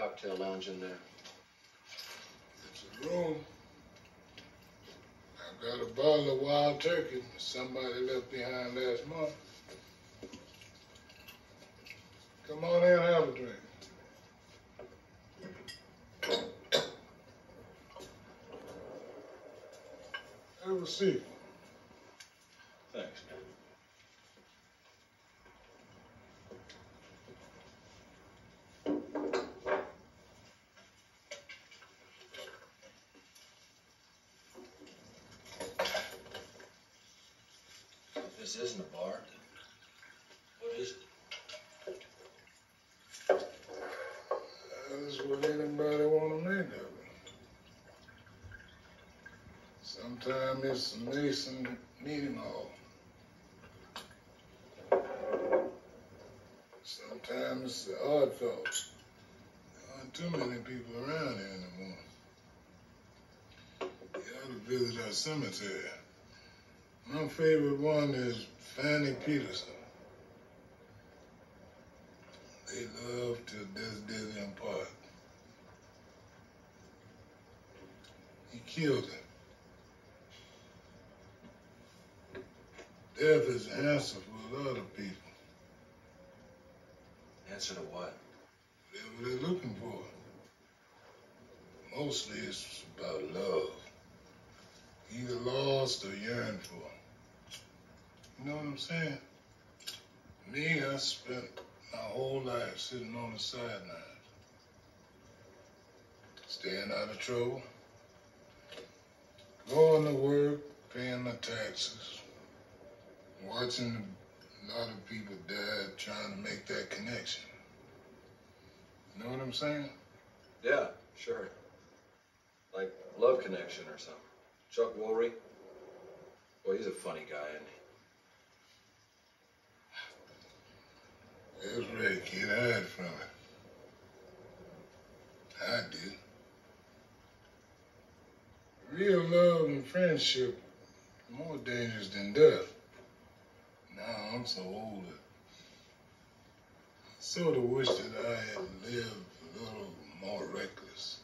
cocktail lounge in there? It's a room. I've got a bottle of wild turkey somebody left behind last month. Come on in, have a drink. Have a seat. This isn't a bar. What is it? That's what anybody want to make of it. Sometimes it's a Mason meeting hall. Sometimes it's the odd folks. There aren't too many people around here anymore. You ought to visit our cemetery. My favorite one is Fanny Peterson. They love to death did them part. He killed her. Death is the answer for a lot of people. Answer to what? Whatever they're looking for. Mostly it's about love. Either lost or yearned for. You know what I'm saying? Me, I spent my whole life sitting on the sidelines. Staying out of trouble. Going to work, paying my taxes. Watching a lot of people die trying to make that connection. You know what I'm saying? Yeah, sure. Like Love Connection or something. Chuck Woolery. Boy, he's a funny guy, That's right, kid. Hide from it. I did. Real love and friendship more dangerous than death. Now I'm so old I sort of wish that I had lived a little more reckless.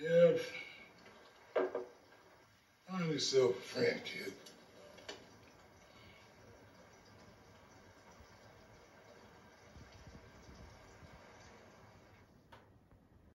Yeah. Find yourself a friend, kid.